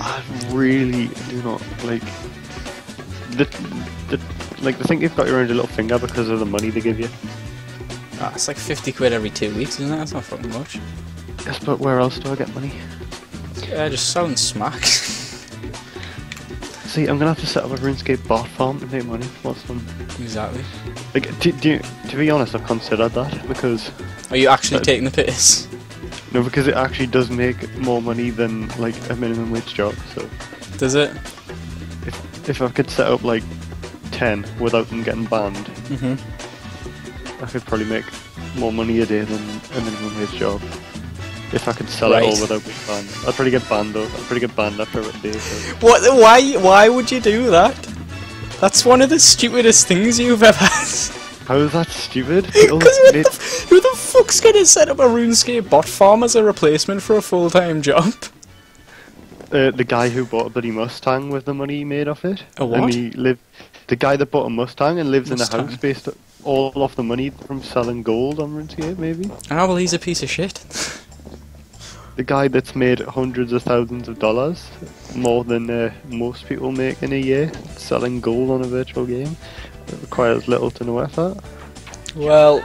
I really do not like the the like the thing you've got your own little finger because of the money they give you. Ah, it's like 50 quid every two weeks, isn't it? That's not fucking much. Yes, but where else do I get money? Yeah, just selling smack. See, I'm gonna have to set up a RuneScape bot farm to make money. What's fun? exactly. Like, do, do you, to be honest, I've considered that because Are you actually Uh, taking the piss? No, because it actually does make more money than like a minimum wage job. So Does it? if if I could set up like ten without them getting banned, hmm I could probably make more money a day than a minimum wage job. If I could sell it all without being banned, I'd probably get banned though. I'd probably get banned after a day. So. What? Why? Why would you do that? That's one of the stupidest things you've ever. How is that stupid? Because who, the who the fuck's gonna set up a RuneScape bot farm as a replacement for a full-time job? uh, the guy who bought a bloody Mustang with the money he made off it. A what? And he lived. The guy that bought a Mustang and lives in a house based all off the money from selling gold on RuneScape, maybe. Ah, well, he's a piece of shit. The guy that's made hundreds of thousands of dollars, more than uh, most people make in a year, selling gold on a virtual game. It requires little to no effort. Well,